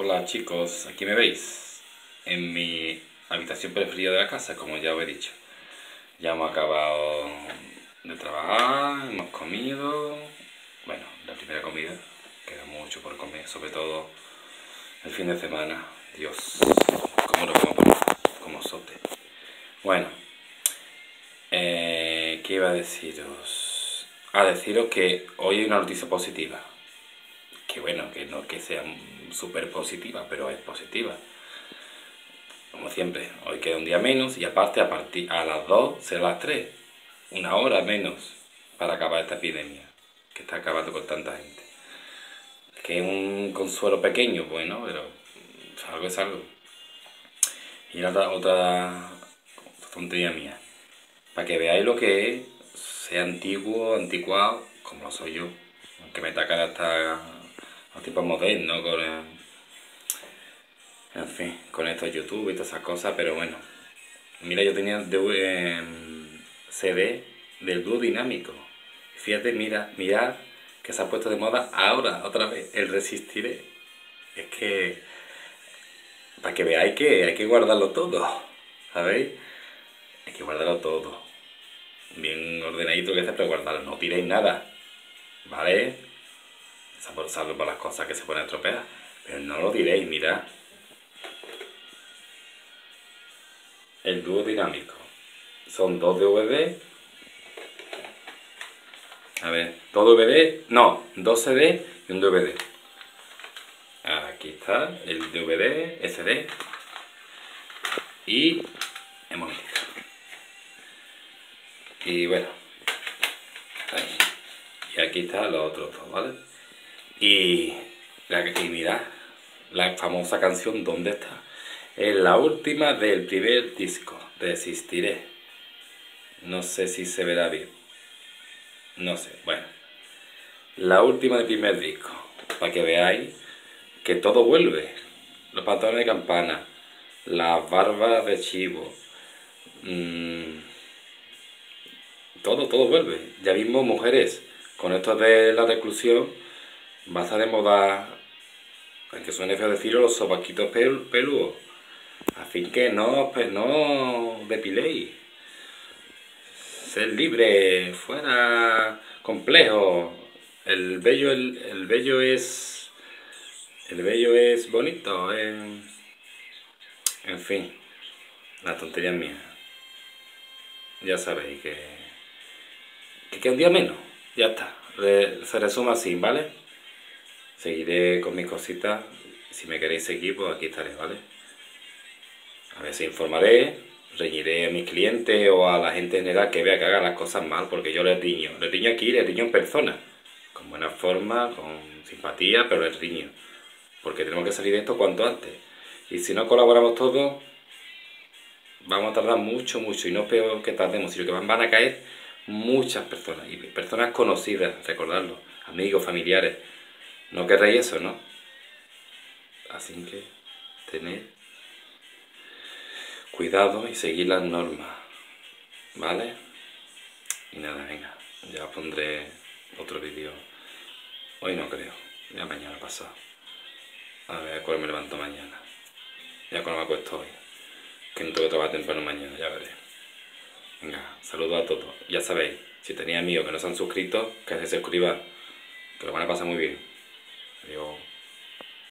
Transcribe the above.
Hola chicos, aquí me veis en mi habitación preferida de la casa, como ya os he dicho. Ya hemos acabado de trabajar, hemos comido, bueno, la primera comida, queda mucho por comer, sobre todo el fin de semana. Dios, como lo como, como sote. Bueno, eh, ¿qué iba a deciros? A deciros que hoy hay una noticia positiva que bueno, que no que sea súper positiva, pero es positiva. Como siempre, hoy queda un día menos y aparte a, partir, a las 2 será las 3, una hora menos para acabar esta epidemia que está acabando con tanta gente. Que es un consuelo pequeño, bueno, pero algo es algo. Y otra, otra tontería mía, para que veáis lo que es, sea antiguo, anticuado, como lo soy yo, aunque me taca hasta tipo moderno, con en fin, con estos YouTube y todas esas cosas, pero bueno. Mira, yo tenía de, CD del dúo dinámico. Fíjate, mira, mirad que se ha puesto de moda ahora, otra vez, el resistiré. Es que, para que veáis que hay que guardarlo todo, ¿sabéis? Hay que guardarlo todo. Bien ordenadito que se pero guardarlo, no tiréis nada, ¿vale? Salvo por las cosas que se pueden estropear. Pero no lo diréis, mirad. El dúo dinámico. Son dos DVD. A ver, dos DVD, no, dos CD y un DVD. Aquí está el DVD, SD. Y hemos Y bueno, y aquí está los otros dos, ¿vale? Y, y mira, la famosa canción ¿Dónde está? Es la última del primer disco, Resistiré. No sé si se verá bien. No sé, bueno. La última del primer disco, para que veáis que todo vuelve. Los pantalones de campana, las barbas de chivo, mmm, todo, todo vuelve. Ya mismo mujeres, con esto de la reclusión, va a de moda, aunque suene feo decirlo, los sobaquitos peludos. A fin que no, pues no depiléis. Ser libre, fuera complejo. El bello, el, bello es. El bello es bonito. En, en fin, la tontería mía. Ya sabéis que. Que queda un día menos. Ya está. se resume así, ¿vale? Seguiré con mis cositas. Si me queréis seguir, pues aquí estaré, ¿vale? A ver si informaré, reñiré a mis clientes o a la gente en general que vea que haga las cosas mal, porque yo les riño. Les riño aquí, les riño en persona. Con buena forma, con simpatía, pero les riño. Porque tenemos que salir de esto cuanto antes. Y si no colaboramos todos, vamos a tardar mucho, mucho. Y no es peor que tardemos, sino que van a caer muchas personas. Y personas conocidas, recordarlo. Amigos, familiares no querréis eso, ¿no? Así que tened cuidado y seguir las normas, ¿vale? Y nada, venga, ya pondré otro vídeo. Hoy no creo, ya mañana pasado. A ver cuál me levanto mañana. Ya cuando me acuesto hoy. Que no tengo que trabajar temprano mañana, ya veré. Venga, saludos a todos. Ya sabéis, si tenéis amigos que no se han suscrito, que se suscriban, que lo van a pasar muy bien. 哎呦。